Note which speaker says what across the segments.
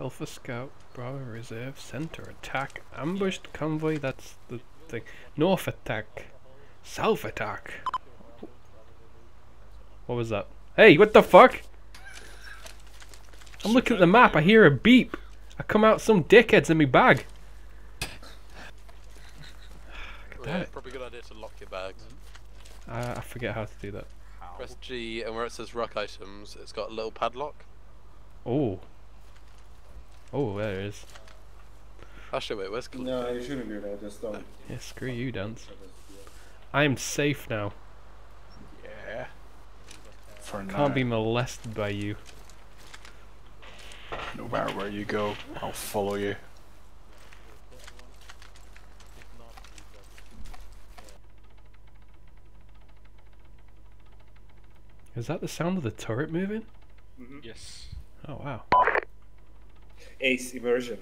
Speaker 1: Alpha Scout, Bravo Reserve, Center Attack, Ambushed Convoy, that's the thing. North Attack, South Attack. What was that? Hey, what the fuck? I'm looking at the map, I hear a beep. I come out, some dickhead's in my bag.
Speaker 2: Yeah, probably a good idea to lock your bags.
Speaker 1: Uh, I forget how to do that.
Speaker 2: Press G, and where it says ruck items, it's got a little padlock.
Speaker 1: Oh. Oh, there it is.
Speaker 2: Actually, wait, where's Cl-
Speaker 3: No, you shouldn't do that. Just don't.
Speaker 1: Yeah, screw you, Dance. I am safe now.
Speaker 4: Yeah. For now,
Speaker 1: Can't be molested by you.
Speaker 4: no matter where you go, I'll follow you.
Speaker 1: Is that the sound of the turret moving? Mm-hmm.
Speaker 4: Yes.
Speaker 1: Oh wow.
Speaker 3: Ace immersion.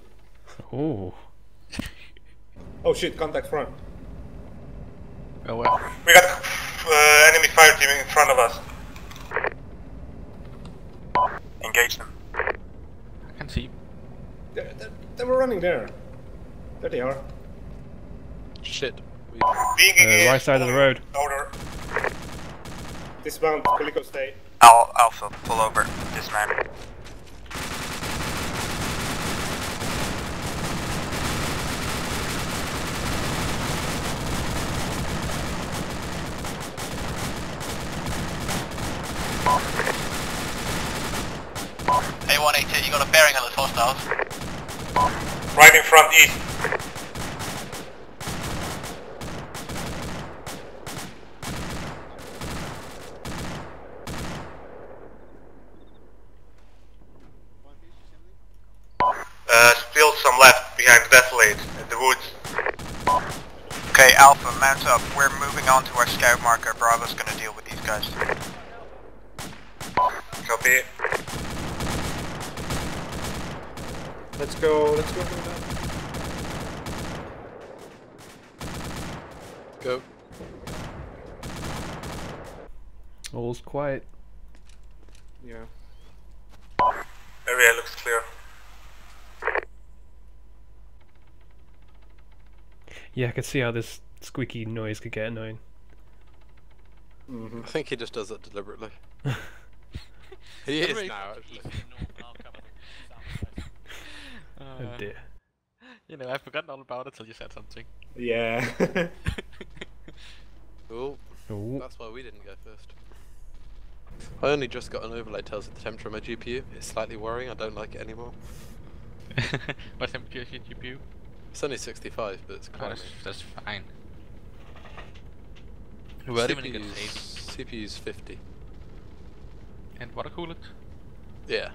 Speaker 1: Oh.
Speaker 3: Oh shit! Contact front.
Speaker 4: Oh well.
Speaker 5: We got uh, enemy fire team in front of us. Engage them.
Speaker 4: I can see.
Speaker 3: They, they, they were running there. There they are.
Speaker 2: shit? We,
Speaker 5: Being
Speaker 1: Uh,
Speaker 5: engaged.
Speaker 1: right side of the road.
Speaker 5: Order.
Speaker 3: Dismount. Calico stay.
Speaker 5: Al Alpha, pull over. Dismount.
Speaker 6: A182, you got a bearing on the hostiles.
Speaker 5: Right in front, east. Uh, still some left behind the defilade in the woods.
Speaker 6: Okay, Alpha, mount up. We're moving on to our scout marker. Bravo's gonna deal with these guys.
Speaker 5: Copy.
Speaker 3: Let's go. Let's go.
Speaker 2: go.
Speaker 1: All's quiet.
Speaker 3: Yeah.
Speaker 5: Area looks clear.
Speaker 1: Yeah, I could see how this squeaky noise could get annoying.
Speaker 3: Mm-hmm.
Speaker 2: I think he just does it deliberately. he is now. Actually.
Speaker 1: Oh dear.
Speaker 4: You know, I've forgotten all about it till you said something.
Speaker 3: Yeah.
Speaker 2: Cool.
Speaker 1: Oh.
Speaker 2: That's why we didn't go first. I only just got an overlay tells me the temperature of my GPU. It's slightly worrying. I don't like it anymore.
Speaker 4: what temperature is your GPU?
Speaker 2: It's only 65, but it's
Speaker 4: Oh,
Speaker 2: quite.
Speaker 4: that's, that's fine. Where even get
Speaker 2: CPU's,
Speaker 4: saved?
Speaker 2: CPU's 50.
Speaker 4: And water cooled?
Speaker 2: Yeah.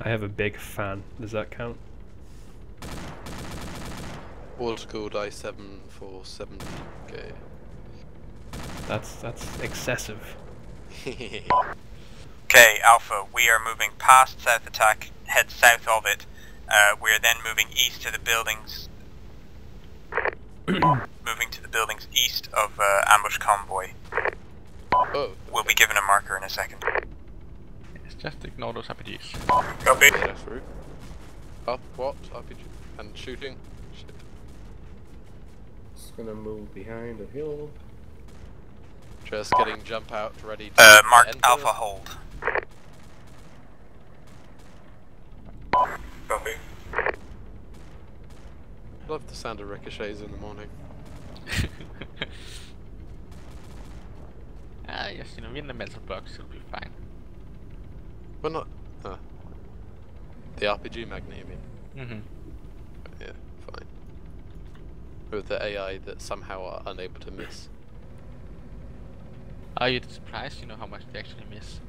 Speaker 1: I have a big fan. Does that count?
Speaker 2: Water cooled i7 for 70k.
Speaker 6: That's that's excessive.
Speaker 5: Okay, Alpha, we are moving past South Attack, head south of it. Uh, we are then moving east to the buildings. moving to the buildings east of uh, Ambush Convoy.
Speaker 2: oh,
Speaker 5: We'll be given a marker in a second.
Speaker 4: Yes, just ignore those RPGs.
Speaker 5: Copy.
Speaker 2: yeah, through. Up, what? RPG? And shooting? Shit.
Speaker 3: Just gonna move behind the hill.
Speaker 2: Just getting jump out ready to
Speaker 5: Uh, mark
Speaker 2: enter.
Speaker 5: Alpha hold. Copy.
Speaker 2: Love the sound of ricochets in the morning.
Speaker 4: ah, yes, you know, in the metal box, it'll be fine.
Speaker 2: We're not. Huh. The RPG magnet, you mean?
Speaker 4: Mm-hmm.
Speaker 2: Yeah, fine. With the AI that somehow are unable to miss.
Speaker 4: Are you surprised you know how much they actually miss?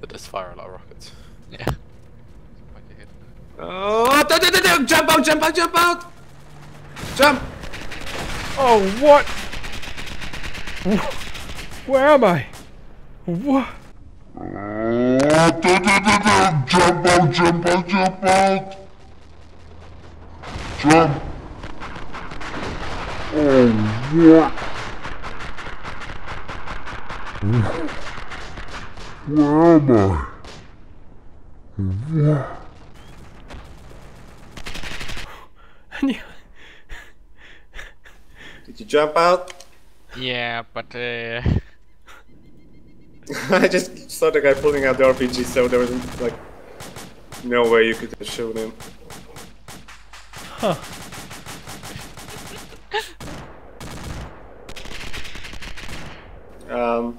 Speaker 2: That does fire a lot of rockets.
Speaker 4: Yeah. Quite a hit.
Speaker 3: Oh! do- do- do- do, Jump out! Jump out! Jump out! Jump!
Speaker 1: Oh, what? Where am I? What?
Speaker 7: Jump out, jump out, jump out! Jump! Oh, what? Where am I?
Speaker 1: You,
Speaker 3: Did you jump out?
Speaker 4: Yeah, but uh,
Speaker 3: I just saw the guy pulling out the RPG, so there was like no way you could shoot him.
Speaker 1: huh?
Speaker 3: Um,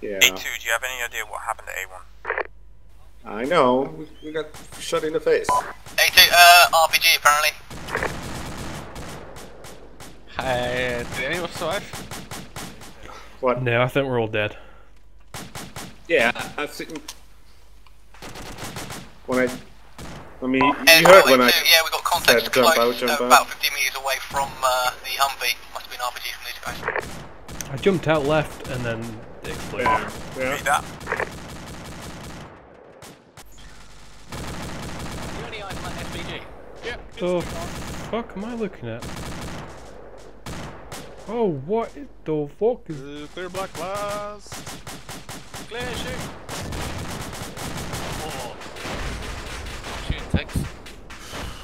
Speaker 3: yeah,
Speaker 5: A2, do you have any idea what happened to A1?
Speaker 3: I know. We, we got shot in the face.
Speaker 6: A2, uh, RPG apparently.
Speaker 4: uh, did anyone survive?
Speaker 3: What?
Speaker 1: No, I think we're all dead.
Speaker 3: Yeah, I've seen. When I, I mean, you
Speaker 6: Uh,
Speaker 3: heard when I.
Speaker 6: A2, yeah, we got contact
Speaker 3: said jump
Speaker 6: close,
Speaker 3: out, jump
Speaker 6: uh,
Speaker 3: out.
Speaker 6: about 50 metres away from uh, the Humvee. Must have been RPG from these guys.
Speaker 1: I jumped out left and then it exploded.
Speaker 3: Yeah, yeah.
Speaker 5: Read that?
Speaker 4: You only eyes on that SPG.
Speaker 1: The fuck am I looking at? Oh, what the fuck is...
Speaker 8: clear black blast.
Speaker 4: Clear shoot. Oh. Shooting tanks.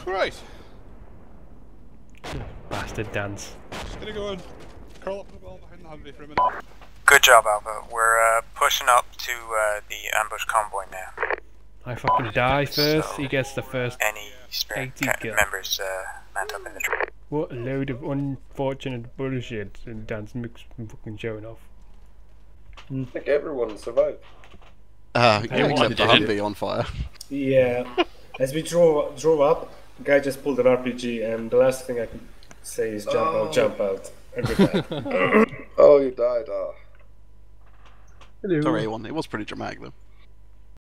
Speaker 8: Right,
Speaker 1: Bastard dance.
Speaker 8: just gonna go and curl up in the wall behind the Humvee for a minute.
Speaker 5: Good job, Alpha. We're uh, pushing up to uh, the ambush convoy now.
Speaker 1: I fucking die first, he gets the first...
Speaker 5: Any spirit
Speaker 1: 80
Speaker 5: ca-
Speaker 1: kill.
Speaker 5: members uh, mount up in the tree.
Speaker 1: What a load of unfortunate bullshit and dance mix fucking showing off.
Speaker 3: I think everyone survived.
Speaker 8: Uh,
Speaker 1: yeah, Everyone except the did.
Speaker 8: Humvee on fire.
Speaker 3: Yeah. As we drove drove up, guy just pulled an RPG, and the last thing I could say is jump out, jump out, and.
Speaker 9: Oh, you died. Oh.
Speaker 8: Sorry, one. It was pretty dramatic though.